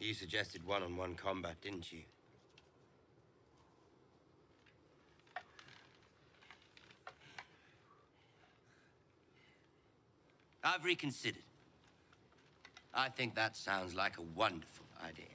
You suggested one-on-one combat, didn't you? I've reconsidered. I think that sounds like a wonderful idea.